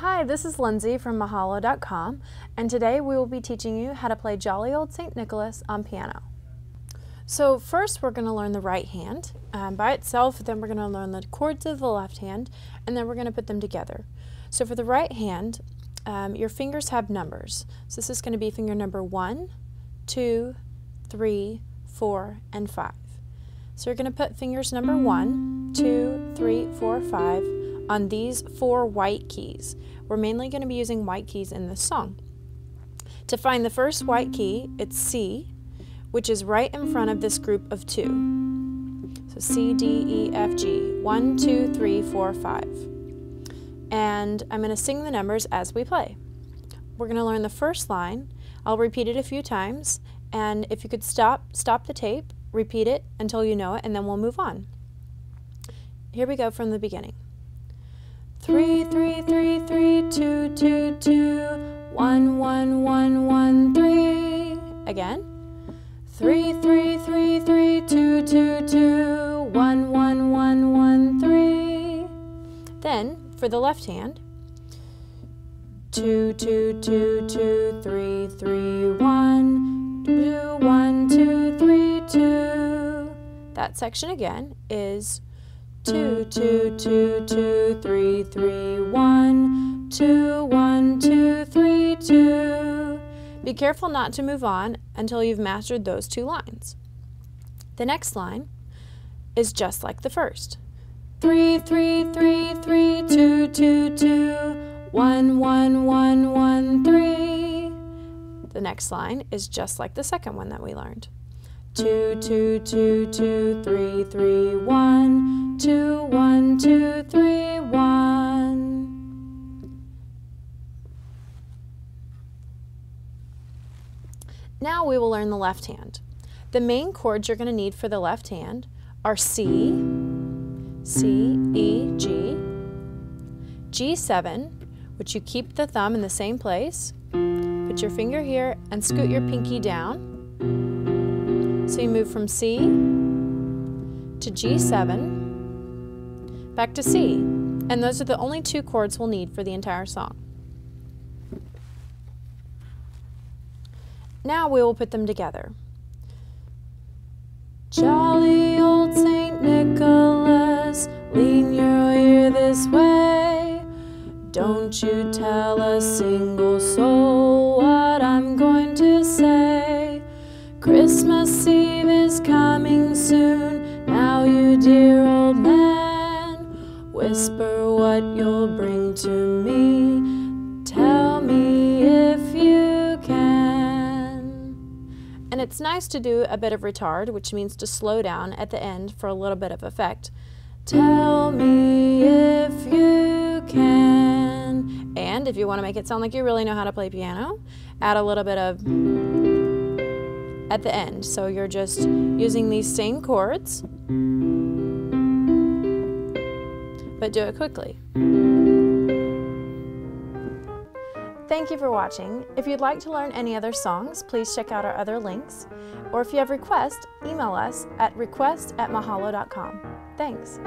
Hi, this is Lindsay from Mahalo.com, and today we will be teaching you how to play Jolly Old St. Nicholas on piano. So first we're going to learn the right hand um, by itself, then we're going to learn the chords of the left hand, and then we're going to put them together. So for the right hand, um, your fingers have numbers. So this is going to be finger number one, two, three, four, and five. So you're going to put fingers number one, two, three, four, five on these four white keys. We're mainly going to be using white keys in this song. To find the first white key, it's C, which is right in front of this group of two. So C, D, E, F, G. One, two, three, four, five. And I'm going to sing the numbers as we play. We're going to learn the first line. I'll repeat it a few times, and if you could stop, stop the tape, repeat it until you know it, and then we'll move on. Here we go from the beginning. Three, three, three, three, two, two, two, one, one, one, one, three. Again. Three, three, three, three, two, two, two, one, one, one, one, three. Then, for the left hand, two, two, two, two, three, three, one, two, one, two, three, two. That section again is two, two, two, two, three, three, one, two, one, two, three, two. Be careful not to move on until you've mastered those two lines. The next line is just like the first. Three, three, three, three, two, two, two, one, one, one, one, three. The next line is just like the second one that we learned. Two, two, two, two, three, three, one, Now we will learn the left hand. The main chords you're going to need for the left hand are C, C, E, G, G7, which you keep the thumb in the same place, put your finger here and scoot your pinky down, so you move from C to G7, back to C. And those are the only two chords we'll need for the entire song. Now we will put them together. Jolly old St. Nicholas, lean your ear this way. Don't you tell a single soul what I'm going to say. Christmas Eve is coming soon. Now, you dear old man, whisper what you'll bring to me. It's nice to do a bit of ritard, which means to slow down at the end for a little bit of effect. Tell me if you can. And if you want to make it sound like you really know how to play piano, add a little bit of at the end. So you're just using these same chords, but do it quickly. Thank you for watching. If you'd like to learn any other songs, please check out our other links. Or if you have requests, email us at request at mahalo.com. Thanks.